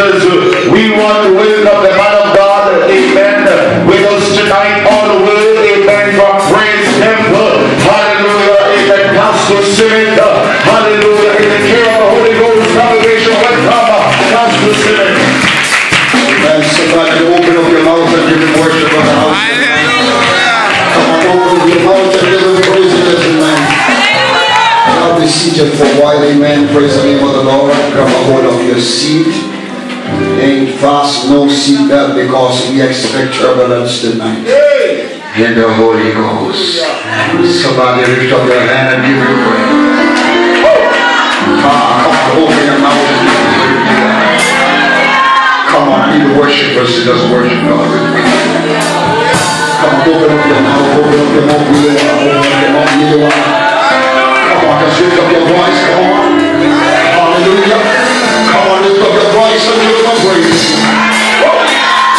Jesus. We want to welcome the man of God, amen, with us tonight all the way, amen, from Praise Temple. Hallelujah, amen, Pastor Simon. Hallelujah, in the care of the Holy Ghost congregation. Welcome, Pastor Simon. And somebody open up your mouth and give worship on the house. Come on, open up your mouth and give him praise in it tonight. Now be seated for a while, amen. Praise the name of the Lord. Grab a hold of your seat. Fast, no seatbelt because we expect turbulence tonight. In the Holy Ghost. Somebody lift up your hand and give him praise. Ah, come on, open your mouth and give praise. Come on, be the worshipers just worship God with me. Come on, open up your mouth, open up your mouth, you are, open up your mouth, you are. Come on, just lift up your voice, come on. Hallelujah. On, lift up your voice and give him a praise.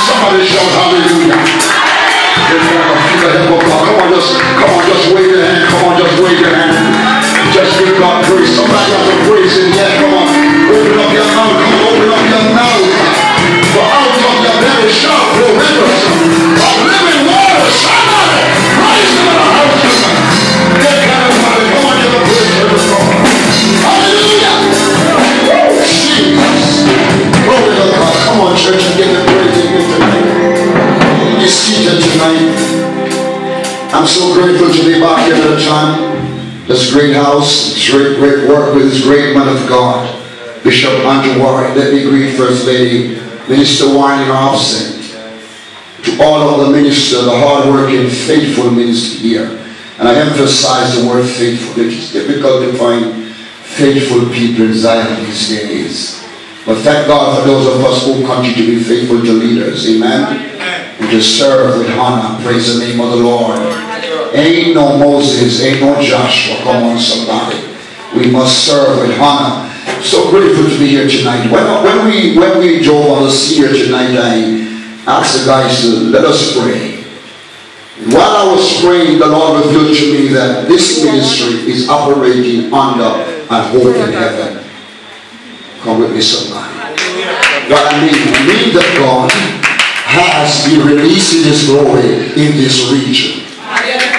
Somebody shout hallelujah. If you feel the help of come on, just, come on, just wave your hand, come on, just wave your hand. Just give God praise. Somebody has a praise in here, come on. Open up your mouth, come on, open up your mouth. For out of your belly shall flow rivers of living water. Somebody, praise the house I'm so grateful to be back here at a time. This great house, this great, great work with this great man of God, Bishop Andrew Warren. Let me greet First Lady, Minister Warren absence. To all of the ministers, the hardworking, faithful minister here. And I emphasize the word faithful. It is difficult to find faithful people in Zion these days. But thank God for those of us who continue to be faithful to leaders. Amen. And to serve with honor. Praise the name of the Lord. Ain't no Moses, ain't no Joshua. Come on, somebody. We must serve with honor. So grateful to be here tonight. When, when we when we drove on the sea here tonight, I asked the guys to let us pray. While I was praying, the Lord revealed to me that this ministry is operating under an open heaven. Come with me, somebody. What I mean, mean that God has been releasing His glory in this region.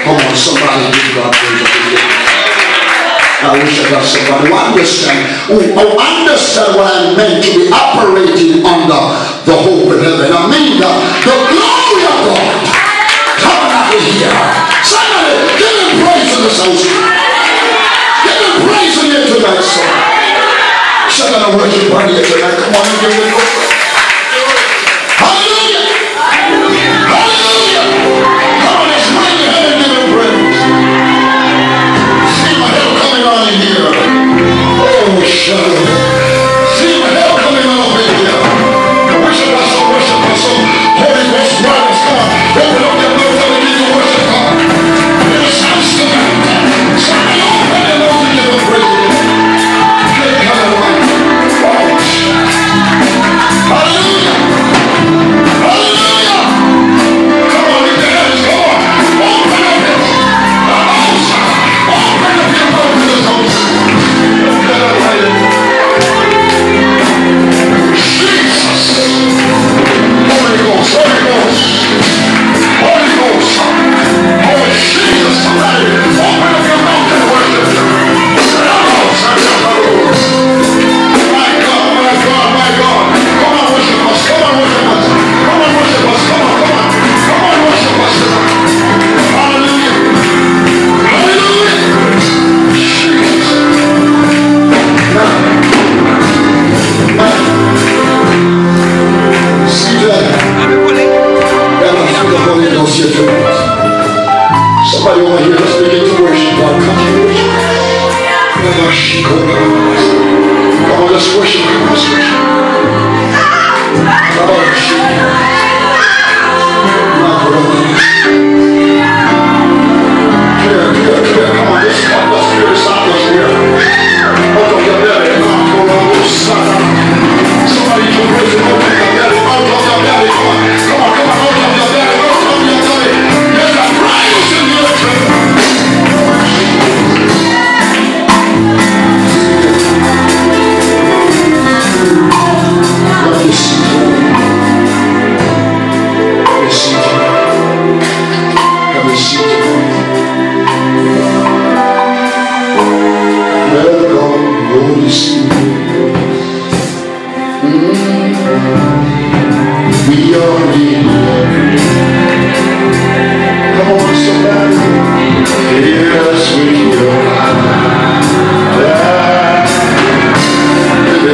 Come on, somebody give God praise. I wish I got somebody who understand, who, understand what I meant to be operating under the open heaven. I mean the, the glory of God coming out of here. Somebody, give him praise in this house. Give him praise in here tonight, son. Somebody worship right here tonight. Come on give him praise. Oh,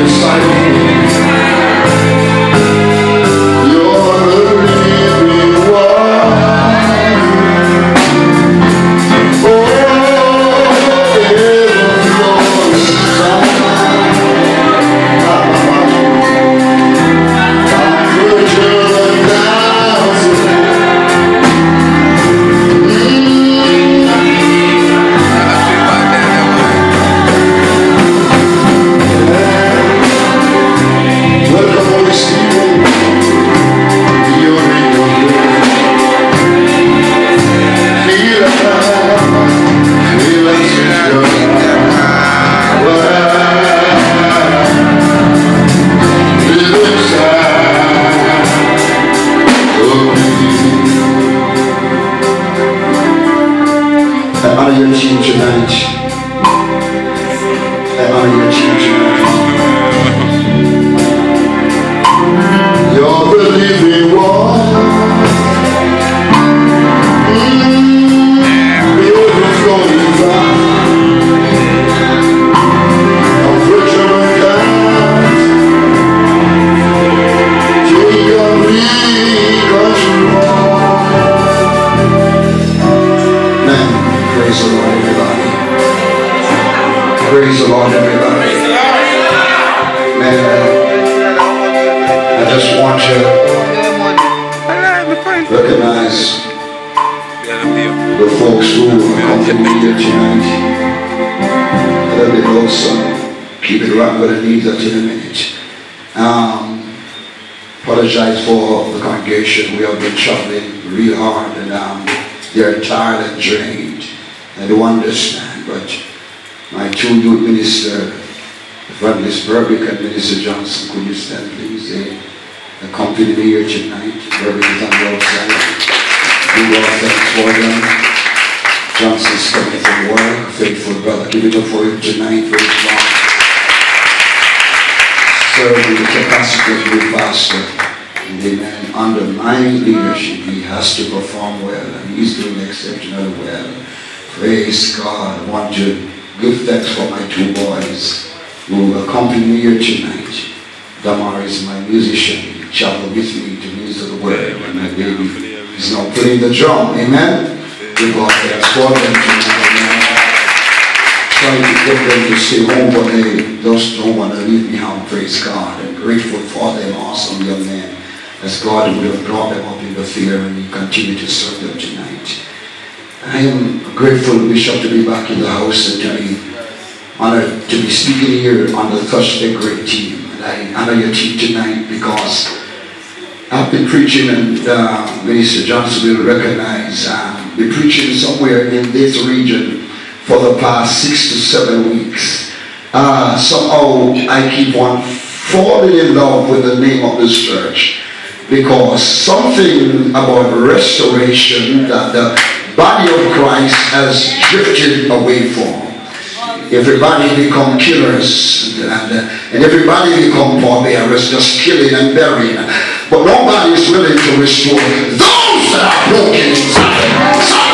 silent. The. We have been traveling real hard and um, they're tired and drained. I do understand, but my two youth minister, Evangelist Burbick and Minister Johnson, could you stand please? They accompany me here tonight. Burbick is on the outside. We all for them. Johnson's coming from work, faithful brother. Give it up for him tonight, praise God. Serving the capacity of your pastor. And amen. Under my leadership, he has to perform well, and he's doing exceptionally well. Praise God. I want to give thanks for my two boys who accompany me here tonight. Damar is my musician. He traveled with me to minister the word. And my baby is now playing the drum. Amen. Give God thanks for them tonight. Trying to get them to stay home, but they just don't want to leave me home. Praise God. I'm grateful for them, awesome young men. As God would have brought them up in the fear and continue to serve them tonight. I am grateful, Bishop, to be back in the house and to be honored to be speaking here on the Thursday Great team. And I honor your team tonight because I've been preaching, and uh, Minister Johnson will recognize, uh, been preaching somewhere in this region for the past six to seven weeks. Uh, somehow I keep on falling in love with the name of this church because something about restoration that the body of Christ has drifted away from. Everybody become killers and, and everybody become barbarians, just killing and burying. But nobody is willing to restore those that are broken inside.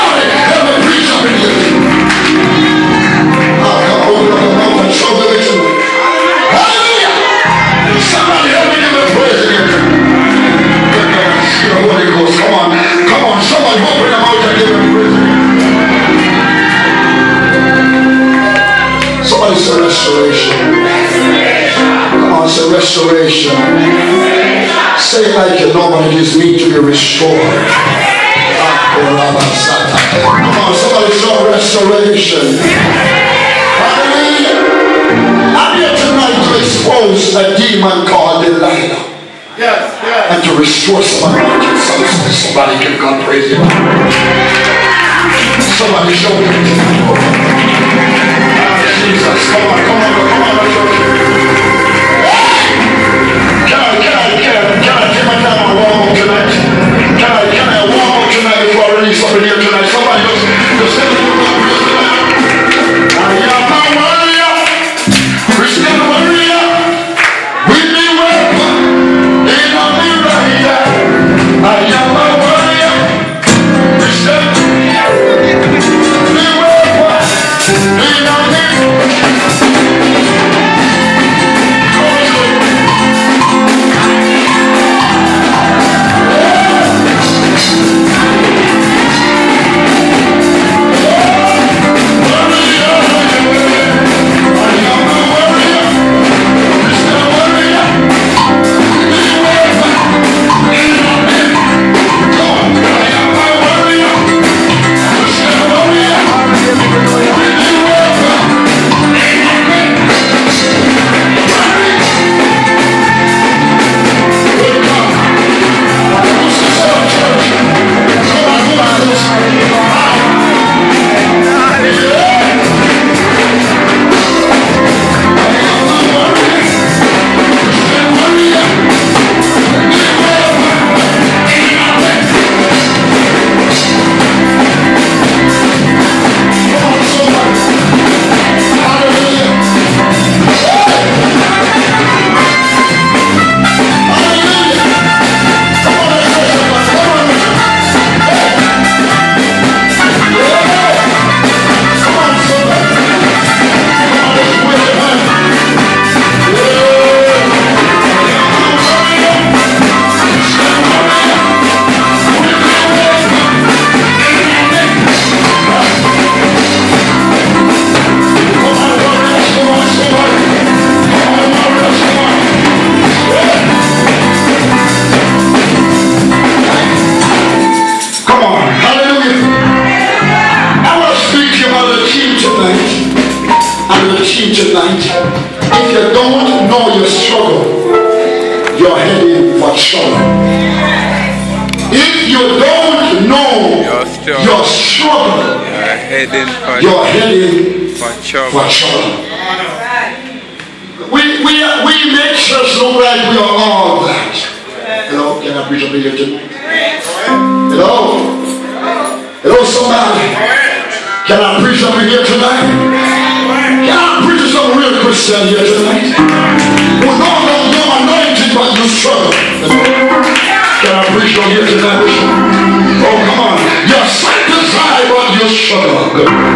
Struggle.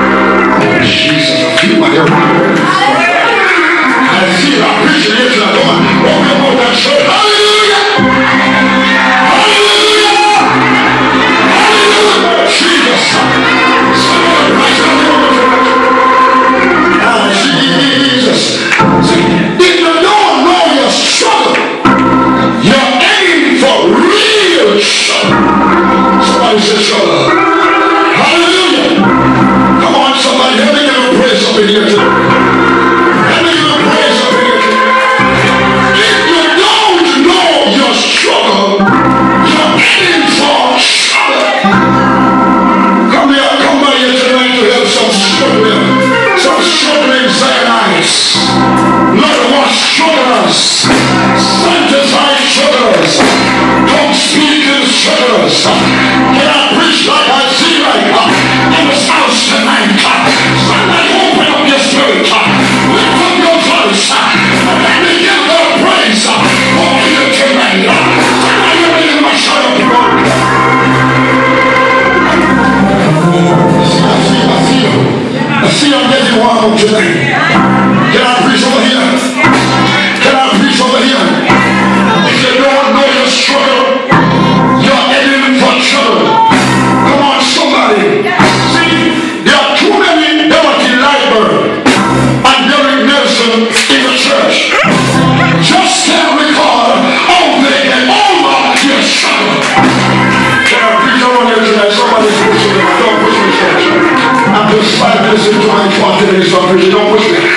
come to me, son, please don't push me.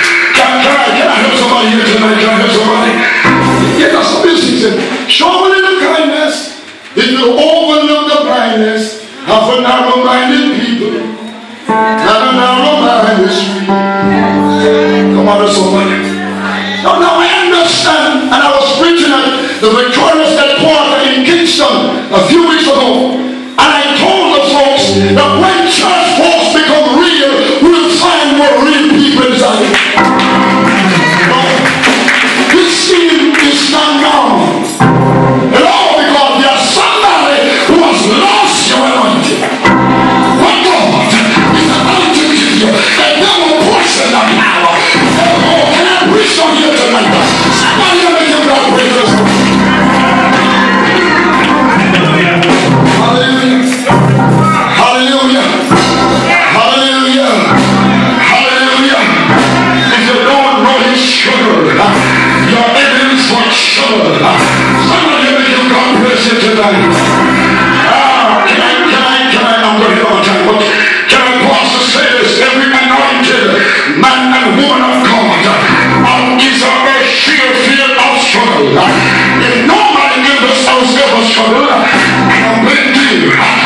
If nobody gives us those good of struggle, I you.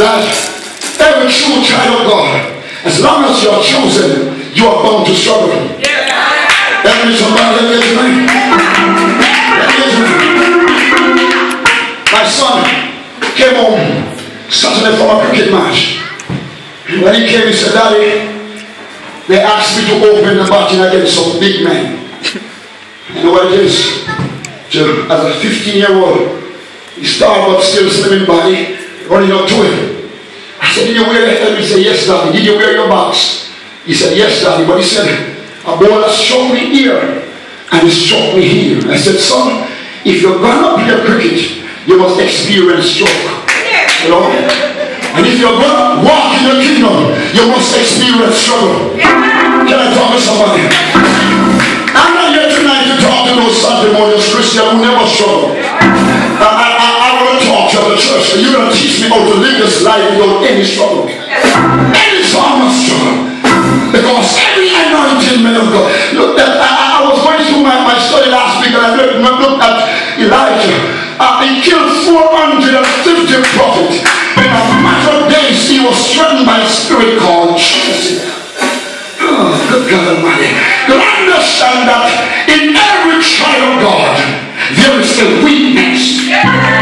that every true child of God, as long as you are chosen, you are bound to struggle. Yeah. That means somebody that is me. That is me. My son came home Saturday from a cricket match. When he came, he said, Daddy, they asked me to open the batting against some big men. You know what it is? As a 15 year old, he started but still slimming body, running up to him. Said, Did you wear your helmet? He said, Yes, daddy. Did you wear your box? He said, Yes, daddy. But he said, A ball has struck me here and it struck me here. I said, Son, if you're gonna play cricket, you must experience stroke. You know? And if you're gonna walk in the kingdom, you must experience struggle. Can I talk to somebody? I'm not here tonight to talk to those Sunday sanctimonious Christians who never struggle. The. You're going to teach me how to live this life without any struggle. Any form of struggle. Because every anointing man of God. Look, I, I, I was going through my, my study last week and I looked, at Elijah. Uh, he killed 450 prophets. In a matter of days, he was threatened by a spirit called Jezebel. Oh, good God Almighty. You understand that in every child of God, there is a weakness. Let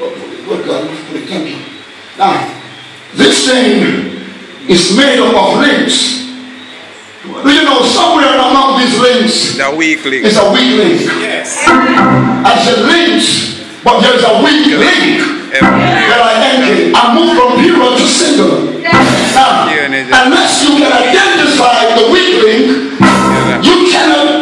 Oh, Good God, put it, thank you. Now, this thing is made up of links. Do you know somewhere among these links The weekly. is a weak link? Yes. I said links, but there's a weak link that I entered. I moved from hero to single. Now, unless you can identify the weak link, you cannot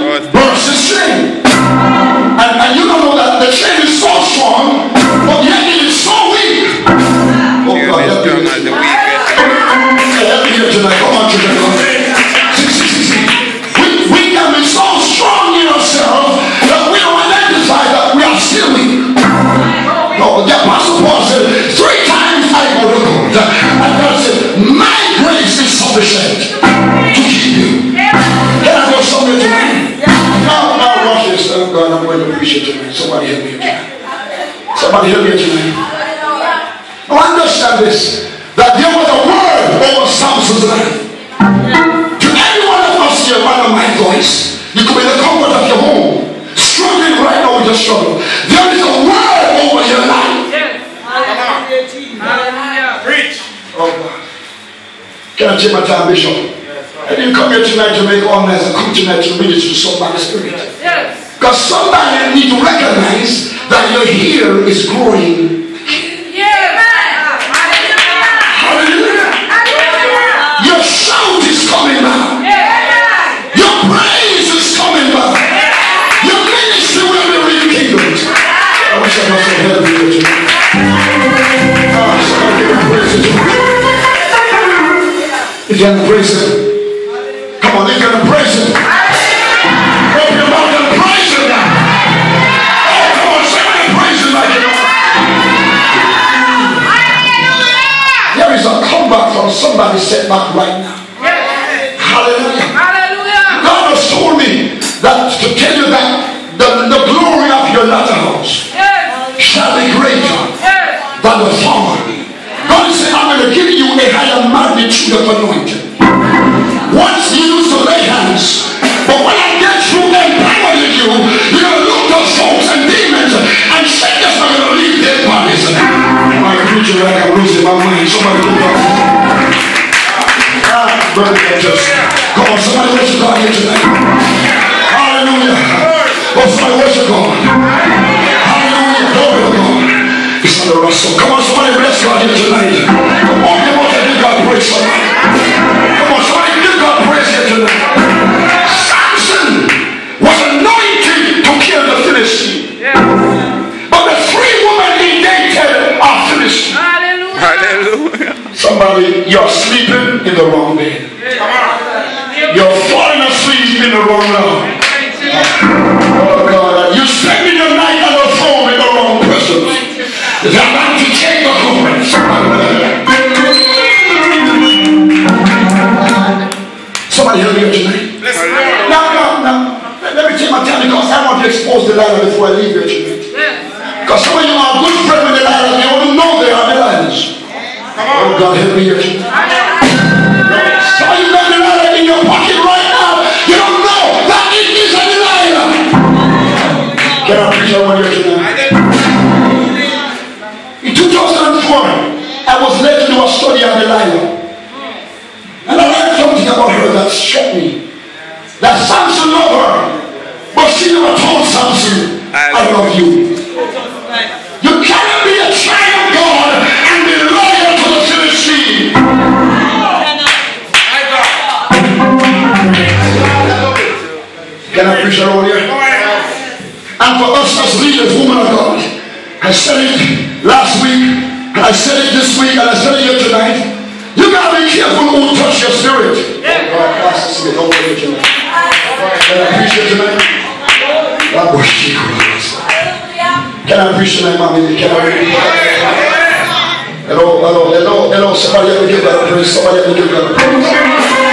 going to preach it tonight. Somebody help me here tonight. Somebody help me tonight. Now understand this. That there was a word over Samson's life. To every one of us here under my voice, you could be in the comfort of your home, struggling right now with your struggle. There is a word over your life. Preach. Oh God. Can I take my time, Bishop? I didn't come here tonight to make all nice. I come tonight to minister to somebody's spirit. Because somebody need to recognize that your ear is growing. Hallelujah. Your shout is coming. Your praise is coming back. Your ministry will be. I wish I was so heavy with you. Oh, somebody give praise to. If you're praise him, come on, if you're gonna praise from somebody setback right now. Hallelujah. Hallelujah. God has told me that to tell you that the, the glory of your latter house shall be greater than the former. God said, I'm going to give you a higher magnitude of anointing. Once you used to lay hands. But when I get through empowering you, you're going to look those folks and demons and sickness are going to leave their bodies. My preacher, like I'm losing my mind. Somebody look up. Brother, just come on, somebody worship God here tonight. Hallelujah. Oh, somebody worship God. Hallelujah. Glory to God. It's under Russell. Come on, somebody bless God here tonight. Come on, come on, give God praise somebody. Come on, somebody give God praise here tonight. Somebody, you're sleeping in the wrong bed. You're falling asleep in the wrong room. Oh God, you're spending your night on the phone with the wrong person. They're about to take the conference. Somebody help me tonight. Now, now, now, let, me take my time because I want to expose the Delilah before I leave here tonight. Because some of you are good friends with Delilah, you wouldn't know they are Delilahs. Oh God, help me you got Delilah in your pocket right now. You don't know that it is a Delilah. Can I preach on one tonight? In 2004, I was led to do a study on the Delilah. And I learned something about her that struck me. That Samson loved her, but she never told Samson, I Can preach that over here? And for us as leaders, women of God, I said it last week, and I said it this week, and I said it here tonight. You gotta be careful who touch your spirit. Oh God, Pastor Smith, don't wait tonight. Can I preach here tonight? God bless you. Can I preach tonight, mommy? Can I preach? Hello, hello, hello, hello. Somebody me give God a praise. Somebody me give God a praise.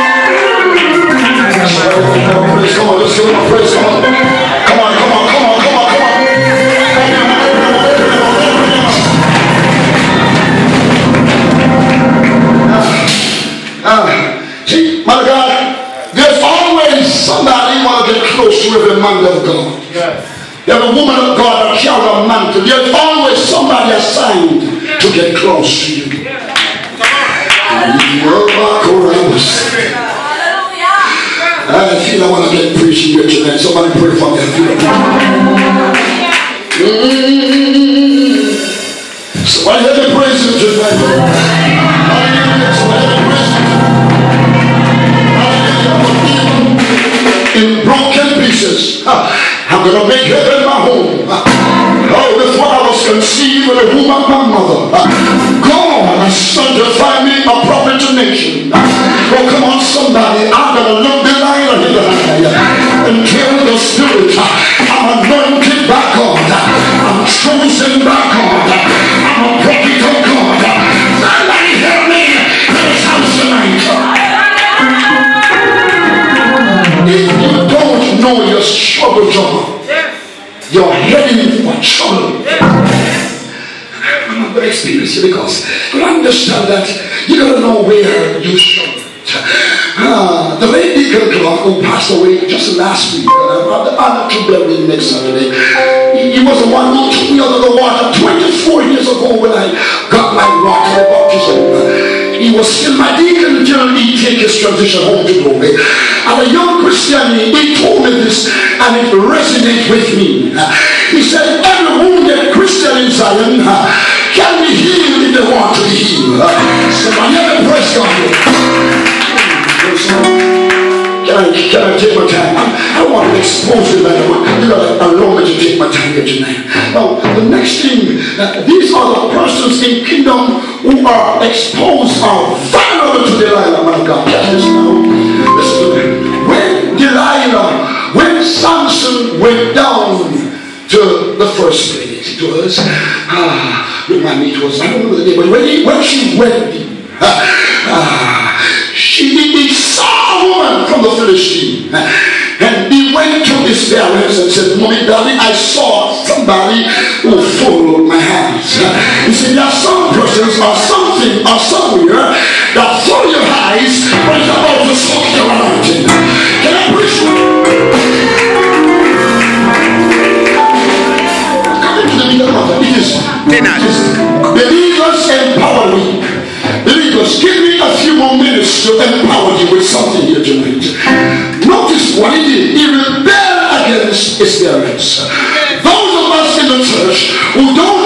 To get close to every man of. There's a woman that. I I want to get preaching here tonight. Somebody pray for me. I feel Mm. Somebody help me praise him tonight. Hallelujah. Somebody help me. In broken pieces. I'm going to make heaven my home. Oh, before I was conceived in the womb of my mother, ah, God has sanctified me a prophet to nation. Oh, come on, somebody. I'm going to look the light in the and carry the spirit. I'm anointed by God. I'm chosen by God. I'm a prophet of God. Somebody help me in this house tonight. If you don't know your struggle, John, you're heading for trouble. I'm not going to experience it because understand that you gotta know where you struggle. Ah, the late Deacon Clark, who passed away just last week, and got the honor to bury him next Saturday. He, was the one who took me of the water 24 years ago when I got my water baptism. He was still my deacon until he take his transition home to glory. And a young Christian, he told me this and it resonated with me. He said, every wounded Christian in Zion can be healed if they want to be healed. Somebody ever praise God. Can I, can I take my time? I, I want to expose you, man. You gotta allow me to take my time here tonight. Now, the next thing, uh, these are the persons in kingdom who are exposed are vulnerable to Delilah, my God. Now. Listen to me. When Delilah, when Samson went down to the first place, it was, ah, me, it was, I don't know the name, but when, he, when she went in, ah, ah, she, he saw a woman from the Philistine. And he went to his parents and said, Mommy, Daddy, I saw somebody who followed my hands. He said, there are some persons or something or somewhere that follow your eyes when it's about to suck your anointing. Believers empower me. Believers, give me a few more minutes to empower you with something here tonight. Notice what he did. He rebelled against his parents. Those of us in the church who don't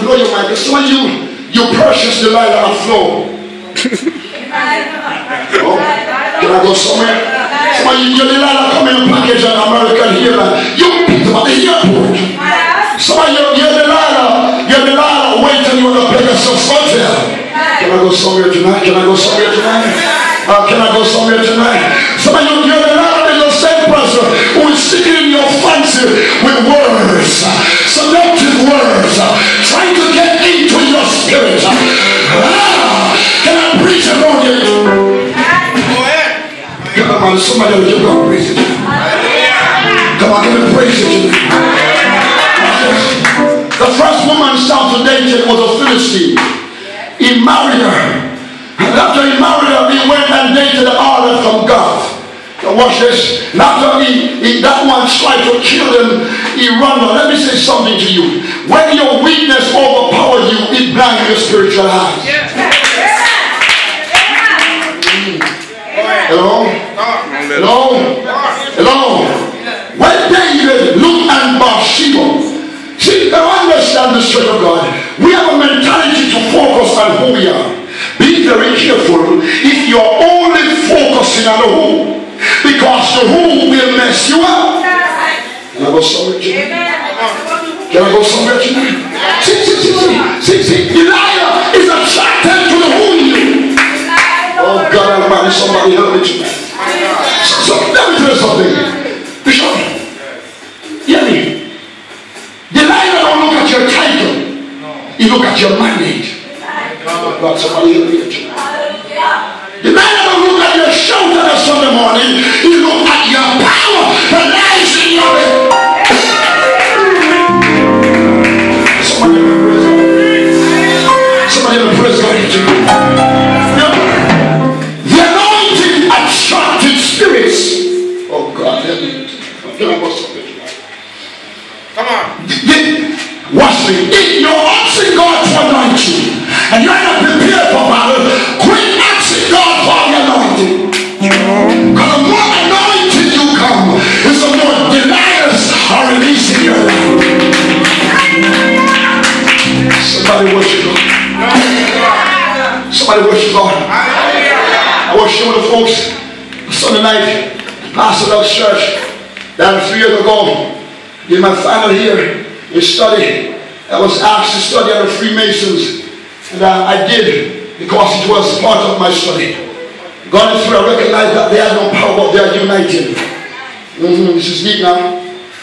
I want to blow your mind. Some of you, you purchase Delilah a flow. Oh, can I go somewhere? Some of you, your Delilah come in a package an American here. You picked them at the airport. Some of you, your Delilah, your Delilah wait till you want to play yourself hotel. Can I go somewhere tonight? Can I go somewhere tonight? Uh, can I go somewhere tonight? Some of you, you're not the same person who is sticking in your fancy with words, uh, Come on, somebody else, you're praise it. Come on, give me praise it. The first woman Saul dated was a Philistine. He married her. And after he married her, he went and dated a harlot from Gath. Now watch this. And after he, he, that one tried to kill him, he ran her. Let me say something to you. When your weakness overpowers you, it blinds your spiritual eyes. Hello? Hello? Hello? When David looked at Bathsheba, see, now understand the strength of God. We have a mentality to focus on who we are. Be very careful if you're only focusing on the who, because the who will mess you up. Can I go somewhere tonight? Can I go somewhere tonight? See, see, see, see, see, see, God somebody help me tonight. So let me tell you something. Bishop, hear me. Delilah don't look at your title. He look at your mandate. God, somebody help me tonight. Delilah don't look at your shoulder on Sunday morning. He look If you're asking God to anoint you and you're not prepared for battle, quit asking God for the anointing. Because the more anointed you come, is the more deniers are released in your life. Somebody worship God. Somebody worship God. I was showing the folks Sunday night, Pastor Love's church, that three years ago, in my final year in study, I was asked to study under Freemasons, and uh, I did because it was part of my study. Gone through, I recognized that they had no power, but they are united. Mhm, This is deep now.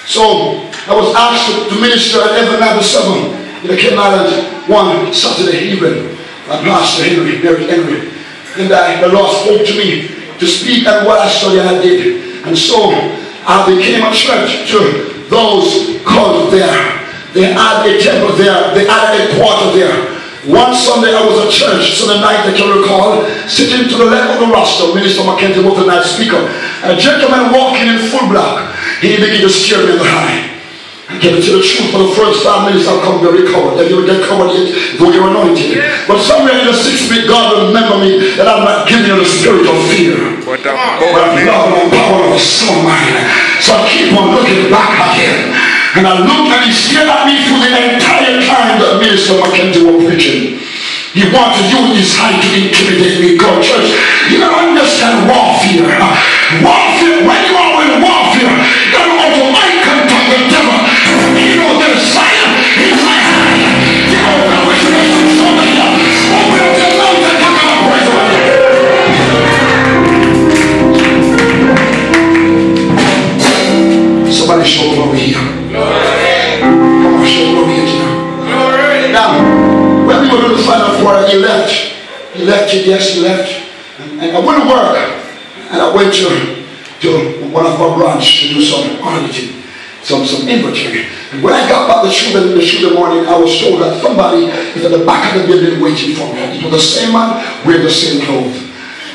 So I was asked to, minister at Evan Avenue 7 in the King Island one Saturday evening. My pastor Henry, Mary Henry. And I, the Lord spoke to me to speak and what I studied and I did. And so I became a church to those called there. They had a temple there. They had a quarter there. One Sunday I was at church, Sunday night I can recall, sitting to the left of the roster, Minister Mackenzie was the night speaker. A gentleman walking in full black. He began to stare me in the eye. I give it to the truth for the first five minutes I'll come very covered. Then you'll get covered yet, though you're anointed. But somewhere in the sixth week, God will remember me that I'm not giving you the spirit of fear. But man. love and power of a soul mind. So I keep on looking back at him. And I looked and he stared at me through the entire time that Minister Mackenzie was preaching. He wanted you use his hand to intimidate me. God, church, you don't understand warfare. Warfare, when you are He left. He left Yes, he left. And I went to work. And I went to, to one of our branch to do some auditing, some, some inventory. And when I got back the shoe, the, the shoe the morning, I was told that somebody is at the back of the building waiting for me. It was the same man wearing the same clothes.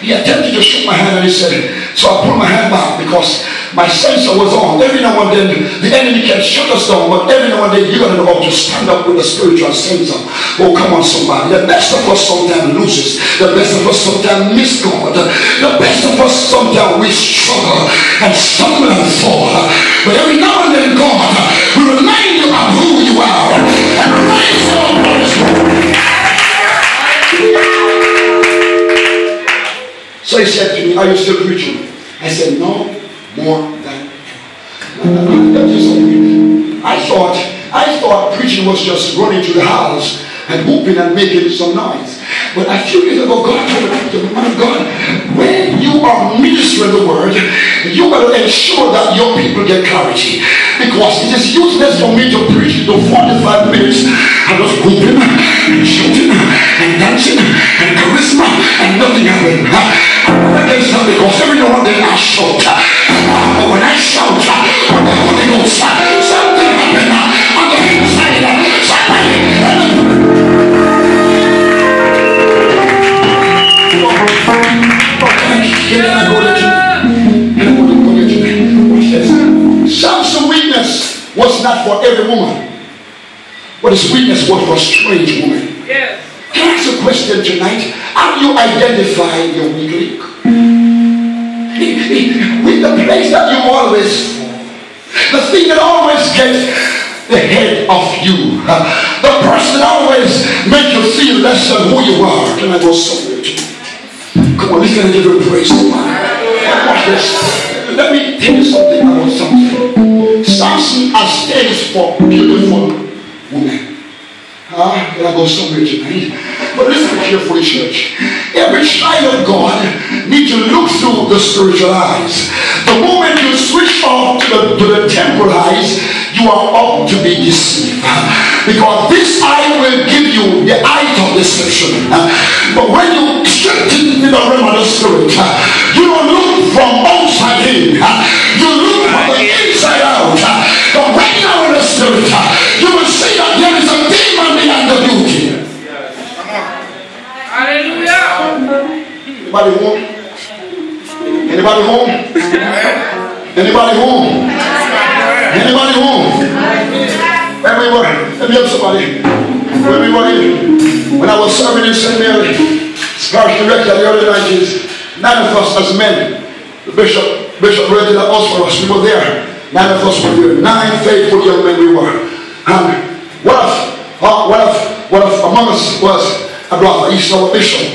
He attempted to shake my hand and he said, so I put my hand back because my sensor was on. Every now and then the enemy can shut us down, but every now and then you're going to have to stand up with the spiritual sensor. Oh, come on, somebody. The best of us sometimes loses. The best of us sometimes miss God. The best of us sometimes we struggle and stumble and fall. But every now and then God will remind you of who you are and remind you of what is So he said to me, Are you still preaching? I said, No, more than I thought I thought preaching was just running to the house and whooping and making some noise. But a few years ago, God told me, man of God, when you are ministering the word, you to ensure that your people get clarity. Because it is useless for me to preach to 45 minutes. I was whooping and shouting and dancing and charisma and nothing happened. I against that because every now and then I shout. But when I shout, when the Holy Ghost, something happened on the inside. Somebody, was not for every woman, but his weakness was for strange women. Yes. Can I ask a question tonight? Do you identify your weak link? With the place that you always the thing that always gets the head of you, the person that always make you feel less than who you are. Can I go somewhere? Come on, let's give you praise to Watch this. Let me tell you something about something. Has stands for beautiful woman. Ah, can I go somewhere tonight? But listen carefully, church. Every child of God needs to look through the spiritual eyes. The moment you switch off to the, to the temporal eyes, you are up to be deceived. Because this eye will give you the eye of deception. But when you strip into the realm of the spirit, you don't look from outside in. You look from the inside out. But right now in the spirit, you will see that there is a demon behind the beauty. Hallelujah. Anybody home? Anybody home? Anybody home? Anybody home? When let me help somebody. When we were in, when I was serving in St. Mary, parish director in the early 90s, nine of us as men, the bishop, Bishop rented a house for us. We were there. Nine of us were. Nine faithful young men we were. And what if, uh, what if, what among us was a brother, he's our bishop.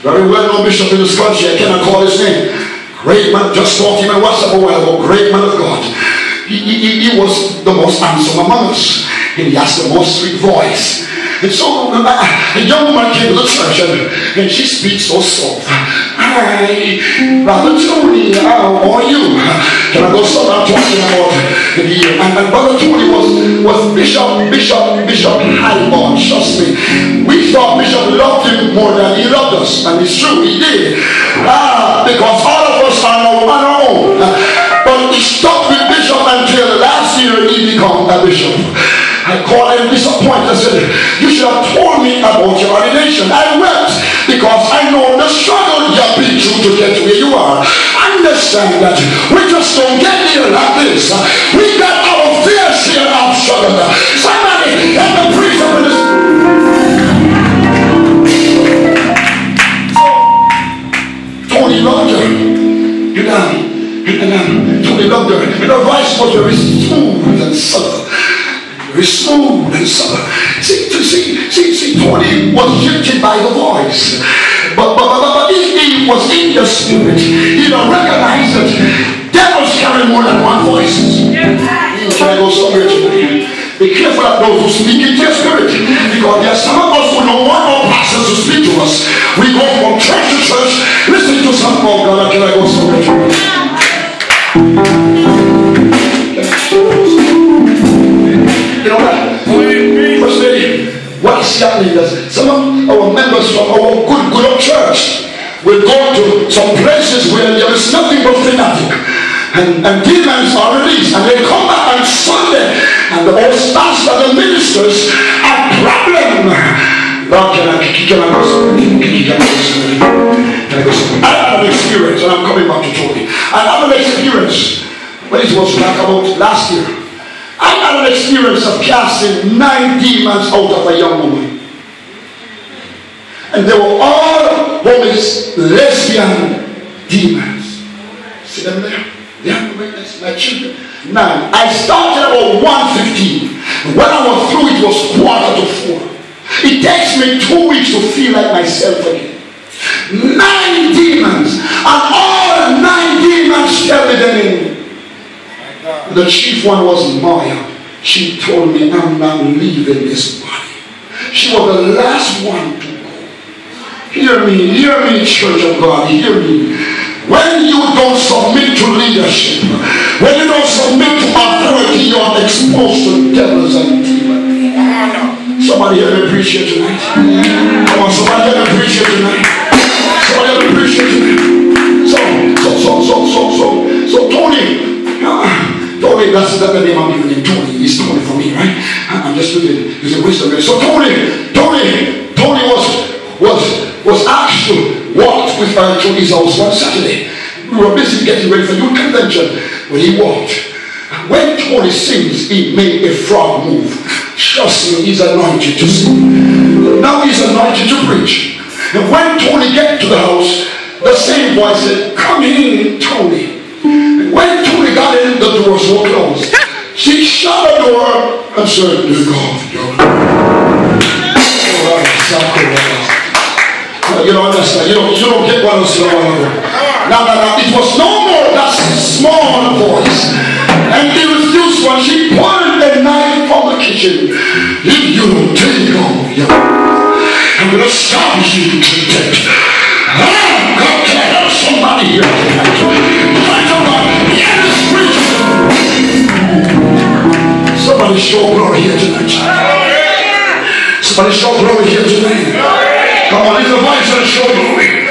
Very well known bishop in this country. I cannot call his name. Great man, just him in WhatsApp a while ago. Great man of God. He, he, he was the most handsome among us. And he has the most sweet voice. And so uh, a young woman came to the church and, and she speaks so soft. Hi, Brother Tony, how are you? Can I go so I'm talking about here? And, and Brother Tony was, was Bishop, Bishop, Bishop Highborn, trust me. We thought Bishop loved him more than he loved us. And it's true, he did. Ah, because all of us are on our own. But he stuck he became a bishop. I called him disappointed. I said, You should have told me about your ordination. I wept because I know the struggle you have been through to get to where you are. Understand that we just don't get here like this. We got our fair share of struggle. Somebody help the priest up in this. Tony her. You know, and um, Tony loved her. And her voice was very smooth and subtle very smooth and subtle. See, see, see, see, Tony was judged by the voice. But, but, but, but if he was in the spirit, he don't recognize that devils carry more than one voice. Can I go somewhere today? Be careful of those who speak in their spirit. Because there are some of us who don't want our pastors to speak to us. We go from church to church, listening to some, God, can I go somewhere? You know what? First lady, what is happening some of our members from our good, good old church will go to some places where there is nothing but fanatic. And, and demons are released. And they come back on Sunday. And the old most and the ministers, have problem. Can I, can I go somewhere? Can I go somewhere? I have an experience, and I'm coming back to Tony. I have an experience when it was like about last year. I had an experience of casting nine demons out of a young woman. And they were all homies, lesbian demons. See them there? They have witness, my children. Nine. I started about 1.15. When I was through, it was quarter to four. Me two weeks to feel like myself again. Nine demons. And all nine demons tell me the name. The chief one was Maya. She told me, I'm not leaving this body. She was the last one to go. Hear me, hear me, church of God, hear me. When you don't submit to leadership, when you don't submit to authority, you are exposed to devils and demons. Somebody hear me preach tonight. Come on, somebody hear me preach tonight. Somebody hear me preach tonight. So, so, so, so, so, so, so, Tony, uh, Tony, that's, that's the name I'm giving him, Tony. He's Tony for me, right? I'm just looking, using wisdom. So Tony, Tony, Tony was was was asked to walk with his house one Saturday. We were busy getting ready for youth convention when he walked. When Tony sings, he made a frog move. Trust me, he's anointed to sing. Now he's anointed to preach. And when Tony get to the house, the same voice said, Come in, Tony. And when Tony got in, the doors were closed. She shut the door and said, Dear God, oh, you don't understand. You don't, you don't get what I'm saying. Ah. Now, now, now, it was no more that small voice. And he refused when she pointed a knife from the kitchen. If you don't take off your I'm going to stop you to death. Ah, God, can I help somebody here tonight? Somebody show glory here tonight. Somebody show glory here tonight. Come on, lift the voice and show glory.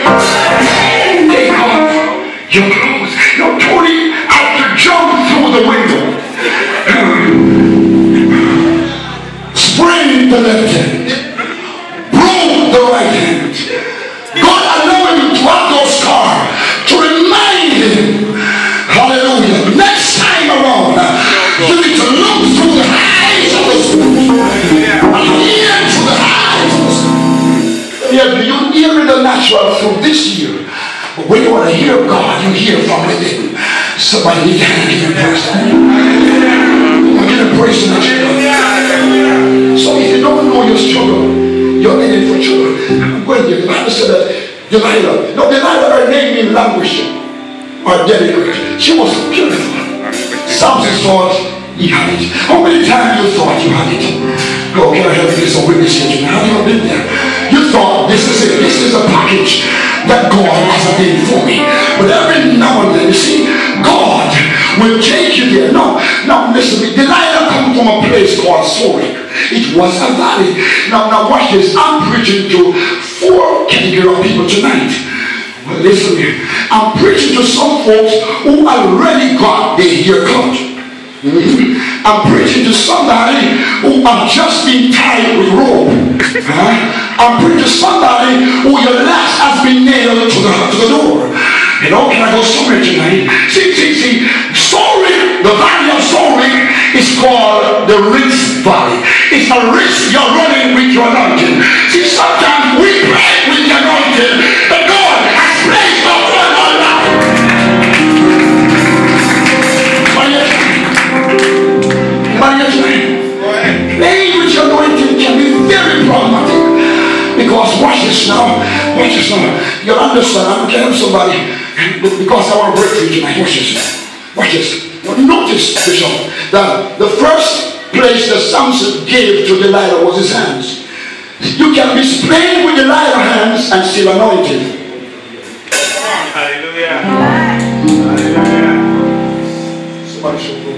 Was valley. Now, now watch this. I'm preaching to four category of people tonight. Well, listen me. I'm preaching to some folks who already got their haircut. Mm-hmm. I'm preaching to somebody who are just been tied with rope. I'm preaching to somebody who your last has been nailed to the, to the door. You know, can I go somewhere tonight? See, see, see, Sorry, the valley of Sorry is called the rich valley. It's a risk you're running with your anointing. See, sometimes we pray with the anointing, but God has placed upon our life. Playing with your anointing can be very problematic. Because watch this now, watch this now. You'll understand. I'm telling somebody because I want to break through tonight. Watch this. Watch this. Notice, Bishop, that the first place that Samson gave to Delilah was his hands. You can be playing with Delilah hands and still anointed. Hallelujah. Hallelujah. Somebody should go.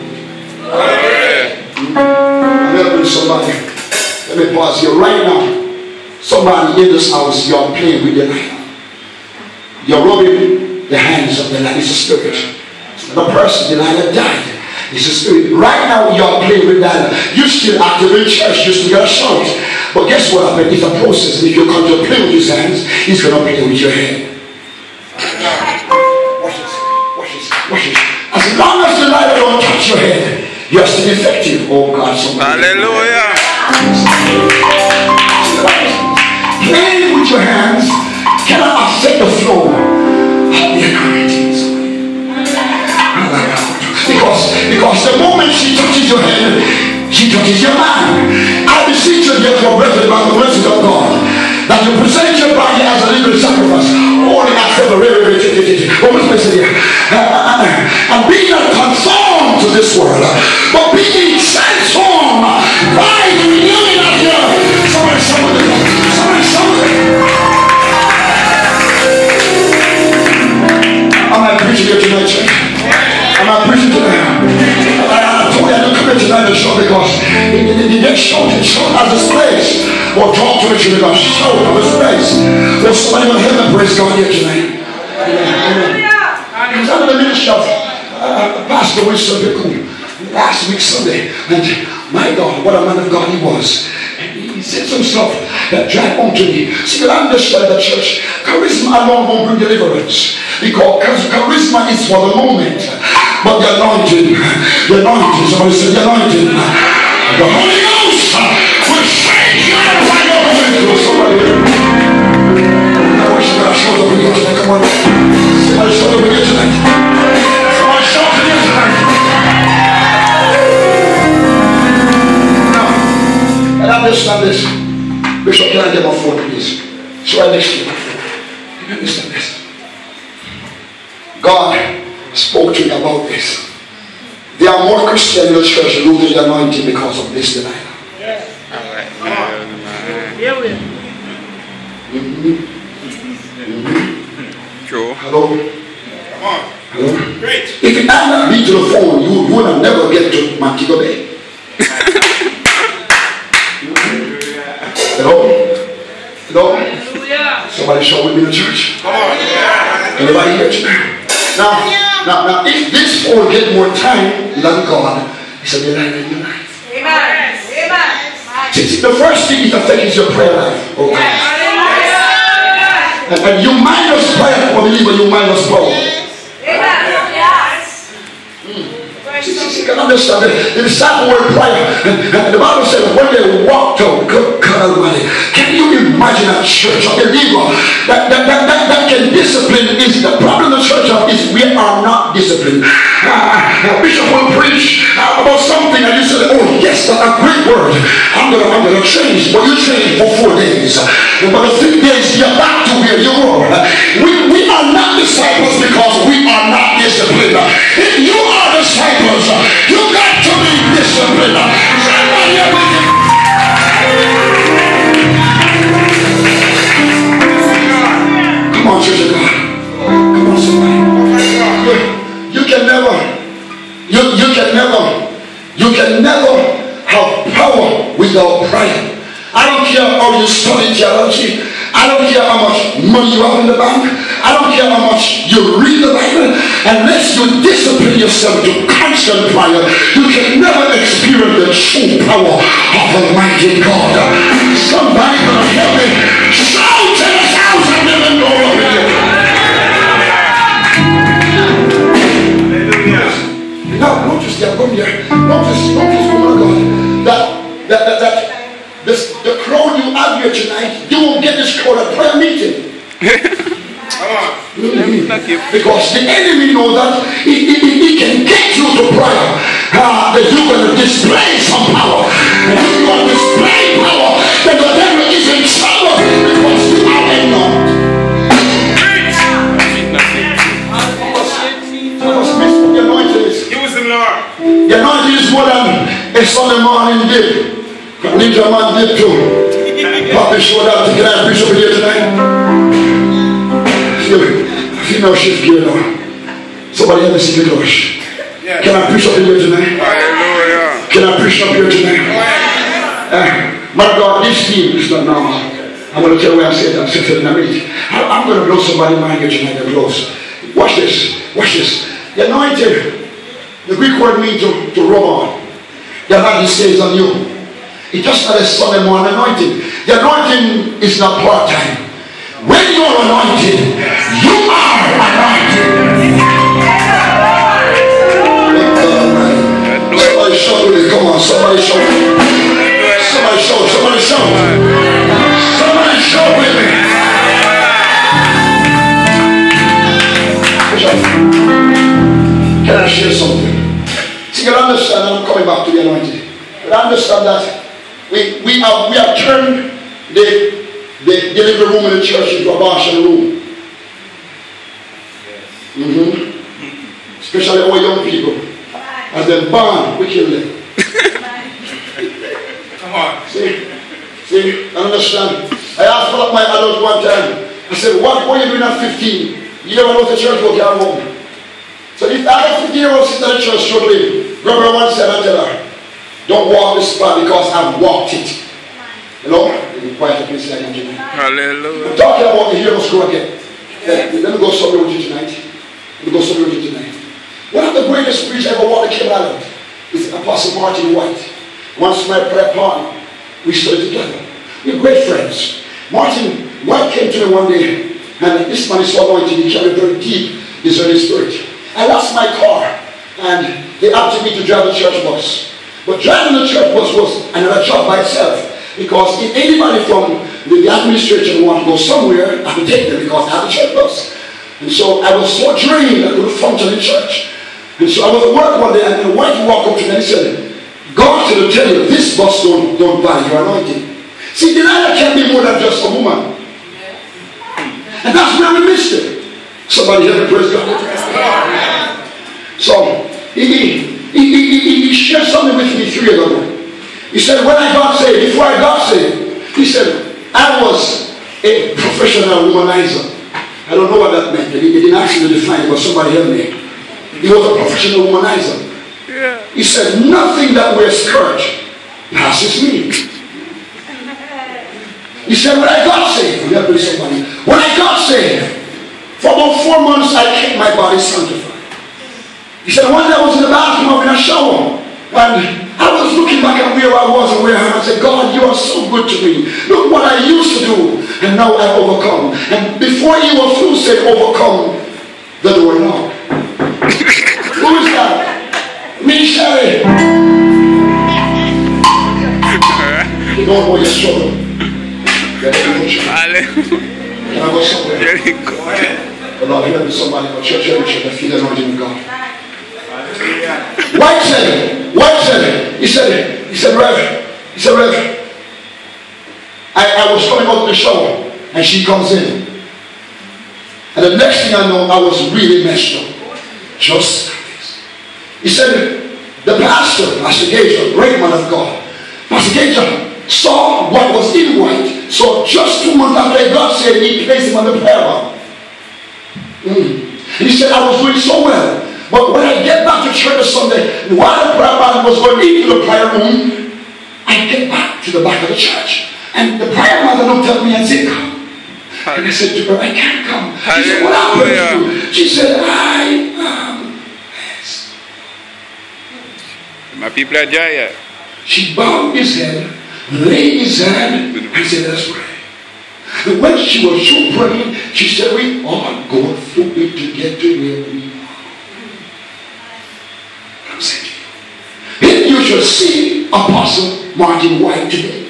I'm helping somebody. Let me pause here right now. Somebody in this house, you're playing with Delilah. You're rubbing the hands of Delilah. It's a spirit. The person, Delilah, died. It's a spirit. Right now, you're playing with that. You still active in church, you still got shout. But guess what happened? It's a process. If you come to play with his hands, he's going to play with your head. Watch this. Watch this. Watch this. As long as the light don't touch your head, you're still effective. Oh God, somebody. Hallelujah. Playing with your hands cannot affect the flow of the anointings. Because, the moment she touches your head, she touches your mind. I beseech you, therefore, brethren, by the mercy of God, that you present your body as a living sacrifice, holy acceptable, Romans listen here, and be not conformed to this world, but be transformed by the renewing of your. Somebody, somebody, somebody, somebody. Didn't come here tonight to show because the, the, the next show, the show has a space. Or talk to me tonight about show of a space. Well, somebody will heaven praise God here tonight. Amen. Amen. Was under the ministry of uh, Pastor Wilson Bickle last week Sunday. And my God, what a man of God he was. And he said some stuff that dragged on to me. See, I understand the church. Charisma alone won't bring deliverance. Because charisma is for the moment. But the anointing, the anointing, somebody said the anointing. The Holy Ghost uh, will shake you out of going through. Somebody. I wish God showed up here tonight. Come on. Somebody showed up here tonight. Somebody showed up here tonight. Now, and understand this. Bishop, can I get my phone, please? So I next to phone. You understand this? God spoke to me about this. There are more Christians in the church losing the anointing because of this tonight. True. Hello? Come on. Hello? Great. If it had not been to the phone, you would have never get to Montego Bay. Hello? Hello? Somebody show with me the church. Come on. Anybody here tonight? Now, now, now, if this phone get more time than God, it's a delight in your life. Amen. Amen. See, the first thing it affects your prayer life. Oh, God. And, and you minus prayer for believer, you minus power. See, see, see, you can understand it. The disciple were prayer. And, and the Bible said when they walked out, good God Almighty, can you imagine a church of believer that, that, that, that, that can discipline is the are not disciplined. Uh, Bishop will preach uh, about something and you say, oh yes, that's a great word. I'm gonna, I'm gonna change. But you change for four days. But the three days you're back to where you were. We, we are not disciples because we are not disciplined. If you are disciples, you got to be disciplined. Somebody in the- Come on, church of God. Come on, somebody. You, can never, you, you can never, you can never have power without prayer. I don't care how you study theology. I don't care how much money you have in the bank. I don't care how much you read the Bible. Unless you discipline yourself to constant prayer, you can never experience the true power of Almighty God. Somebody gonna help me. Notice come here. Notice, notice, woman of God, that, that, that, that this, the crowd you have here tonight, you won't get this crowd at prayer meeting. Come on. Because the enemy knows that he, he, he- can get you to prayer. Uh, that you're going to display some power. And you're going to display power, then a Sunday morning need your man dip too. Probably showed up to get out bishop here tonight. Feel- Female shift gear now. Somebody help me see the. Yes. Can I preach up here tonight? Hallelujah. Can I preach up here tonight? Uh, my God, this team is not normal. I'm going to tell you where I said that. I said in a minute. I- I'm going to blow somebody's mind here tonight. They're close. Watch this. Watch this. The anointing, the Greek word means to, to rub on. The anointing stays on you. It's just not a Sunday morning anointing. The anointing is not part time. When you're anointed, you are anointed. Somebody shout with it. Come on, somebody shout. Somebody shout. Somebody shout. Somebody shout with me. Can I share something? See, you understand, I'm coming back to the anointing. But understand that we, we have we have turned the the delivery room in the church into a abortion room. Mm-hmm. Especially our young people. As they born, we kill them. Come on. See? See? I understand. I asked one of my adults one time, I said, what were you doing at 15? You never know the church will come home. So if the other 15 year old sitting in the church struggling, her one tell her, don't walk this path because I've walked it. You know? You quiet up inside and I'm talking about the heroes go again. Let, let me go somewhere with you tonight. Let me go somewhere with you tonight. One of the greatest preachers ever walked the Cape Island is Apostle Martin White. Once my prayer partner, we stood together. We're great friends. Martin White came to me one day, and this man is so anointed, he carried very deep his Holy Spirit. I lost my car, and they asked me to drive the church bus. But driving the church bus was another job by itself. Because if anybody from the, administration want to go somewhere, I could take them because I have a church bus. And so I was so drained I couldn't function in church. And so I was at work one day and the wife walked up to me and said, God should tell you this bus don't, don't buy your anointing. See, Delilah can be more than just a woman. And that's where we missed it. Somebody help me praise God. So he, he, he, he, he shared something with me three years ago. He said, when I got saved, before I got saved, he said, I was a professional womanizer. I don't know what that meant. He, didn't actually define it, but somebody help me. He was a professional womanizer. Yeah. He said, nothing that wears skirt passes me. He said, when I got saved, somebody. When I got saved, for about four months I kept my body sanctified. He said, one day I was in the bathroom, I'm in a shower, and I was looking back at where I was and where I am. I said, God, you are so good to me. Look what I used to do, and now I overcome. And before you were through said overcome, the door knocked. Who is that? Me, Sherry. You don't know your struggle. You're in your trouble. Hallelujah. Can I go somewhere? Jericho. Oh, Lord, hear me somebody, but church, church, I feel the anointing of God. White said it. White said it. He said it. He said, Rev. He said, Rev. I, I was coming out the shower and she comes in. And the next thing I know, I was really messed up. Just like this. He said, the pastor, Pastor Gager, great man of God, Pastor Gager saw what was in white. So just two months after God said, he placed him on the prayer. Mm. He said, I was doing so well. But when I get back to church Sunday, while the prayer man was going into the prayer room, I get back to the back of the church. And the prayer mother looked at me and said, Come. And I said to her, I can't come. She said, What happened to you? She said, I um, am blessed. My people are giant. She bowed his head, laid his hand, and said, Let's pray. And when she was through praying, she said, We all go through it to get to where we are. I'm saying to you, if you should see Apostle Martin White today,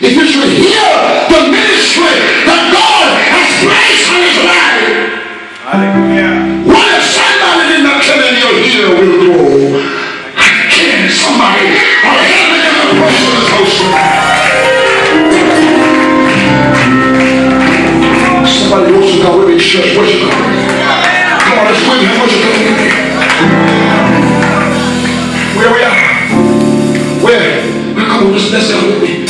if you should hear the ministry that God has placed on his life, Hallelujah. what if somebody did not tell him your ear will grow? Again, somebody, or in the person of the host Somebody God with me, church. Worship God. Come on, let's win him. Worship God with me. Where we are? Where? Come on, just let's with me.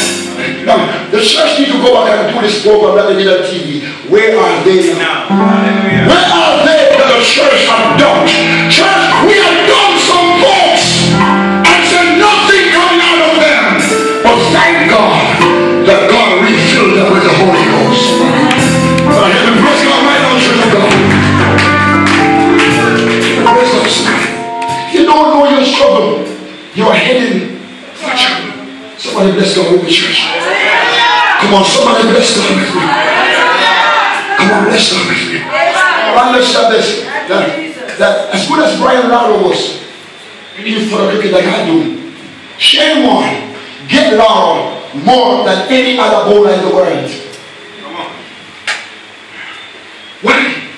Now, the church need to go back and do this program that they did on TV. Where are they now? Hallelujah. Where are they that the church have done? Church, we have done some books and said nothing coming out of them. But thank God that God refilled them with the Holy you are heading for trouble. Somebody bless God with me, church. Come on, somebody bless God with me. Come on, bless God with me. Understand this. That, that as good as Brian Lara was, you for a look like I do. Shane Warne get Lara more than any other bowler in the world. Come on. Why?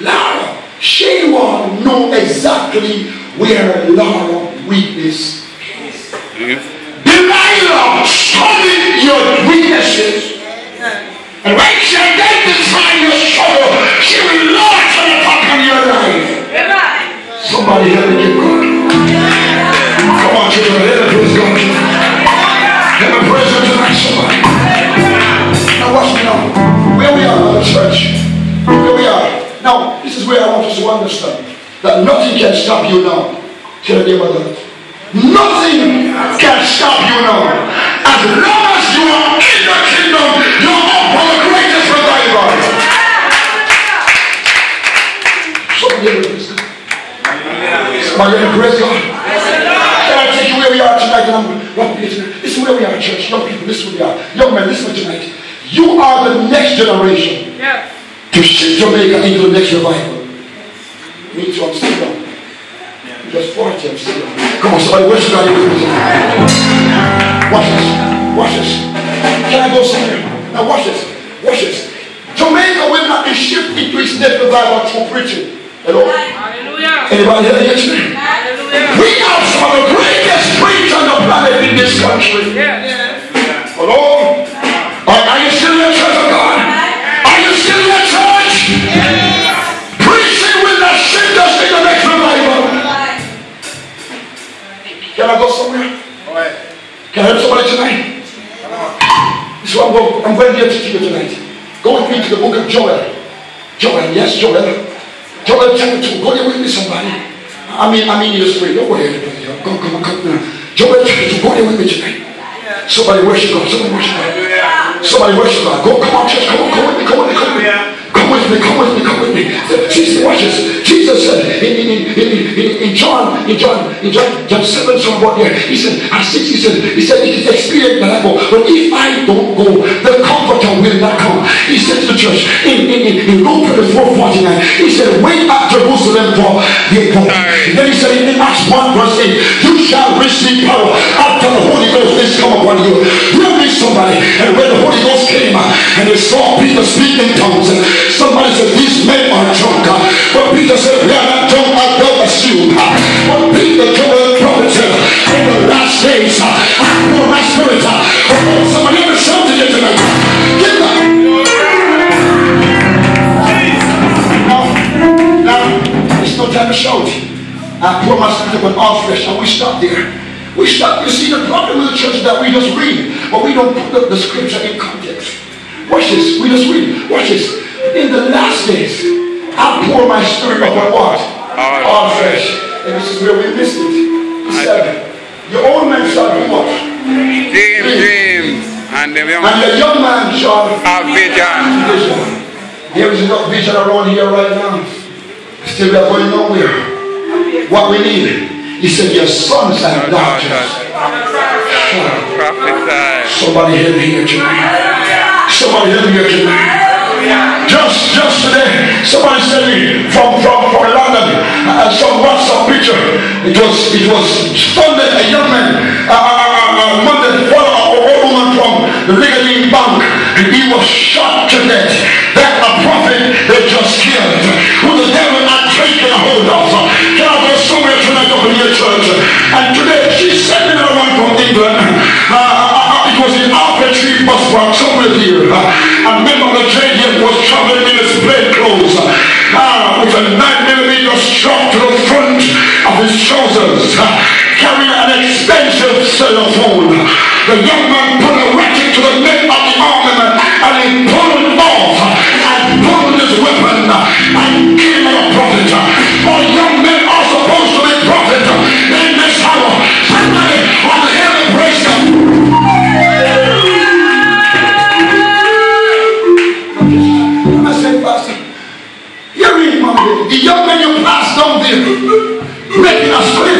Lara, Shane know exactly where Lara weakness is. Delilah studied your weaknesses. And when she identifies your struggle, she will launch an attack on your life. Somebody help me give God. Come on, children, let me praise God. Let me praise Him tonight, somebody. Now watch me now. Where we are, our church. Where we are. Now, this is where I want us to understand that nothing can stop you now. Tell the neighbor that. Nothing can stop you now. As long as you are in the kingdom, you're up for the greatest revival. Somebody me praise God. Somebody praise God. Can I take you where we are tonight? I'm this is where we are, church. Young people, this is where we are. Young men, listen tonight. You are the next generation to shift Jamaica into the next revival. You need to understand that. Just 40 and still. Come on, somebody, worship God with me tonight. Watch this. Watch this. Can I go somewhere? Now watch this. Watch this. Jamaica will not be shifted into its next revival through preaching. Hello? Hallelujah. Anybody here yet tonight? We have some of the greatest preachers on the planet in this country. Hello? I go somewhere? Can I help somebody tonight? This is what I'm going, I'm going to teach you tonight. Go with me to the book of Joel. Joel, yes, Joel. Joel chapter 2. Go there with me, somebody. I mean, I mean in the spirit. Don't go there. Come, come, come. come. Joel chapter 2. Go there with me tonight. Somebody worship God. Somebody worship God. Somebody worship God. Go, come on, church. Come on, come with me. Come with me. Come with me. Come with me. Come with me. Jesus, watch this. Jesus uh, said in, in, in, in, in, John, in John, in John, John 7, some about there, he said, at 6, he said, he said, it is expedient that I go. But if I don't go, the comforter will not come. He said to the church in, in, in, in Luke 24, 49, he said, wait at Jerusalem for the appointment. Then he said in Acts 1 verse 8, you shall receive power after the Holy Ghost is come upon you. Me somebody. And when the Holy Ghost came uh, and they saw Peter speak in tongues, somebody said, these men are drunk. Uh, but Peter said, we are not drunk, I don't assume. But Peter told the prophet said, in the last days, uh, I pour my spirit. Oh, somebody ever shouted it tonight. Get that. Now, now, it's no time to shout. I pour my spirit upon all flesh, and we stop there. We stop. You see, the problem with the church is that we just read, but we don't put the, the scripture in context. Watch this. We just read. Watch this. In the last days, I'll pour my spirit upon what? All All flesh. And this is where we missed it. He said, Your old man shall do what? Dream, dreams, and the young And the young man shall have vision. vision. There is enough vision around here right now. Still we are going nowhere. What we need, he said, your sons and daughters. Somebody help me here tonight. Somebody help me here tonight. Just, just today, somebody sent me from from from London uh, some WhatsApp picture. It was it was Sunday. A young man, uh, uh, uh, uh, Monday, one a woman from the Legaling Bank, and he was shot to death. That a prophet they just killed, And today, she sending her one from England. Uh, uh, uh it was in Half Way Tree bus park, somewhere here. Uh, a member of the JDF was traveling in his plain clothes uh, uh, with a nine millimeter strap to the front of his trousers, uh, carrying an expensive cell phone. The young man put a ratchet to the neck of the armament and he pulled it off uh, and pulled his weapon and killed a prophet. for young man. young men, your past don't making us clear.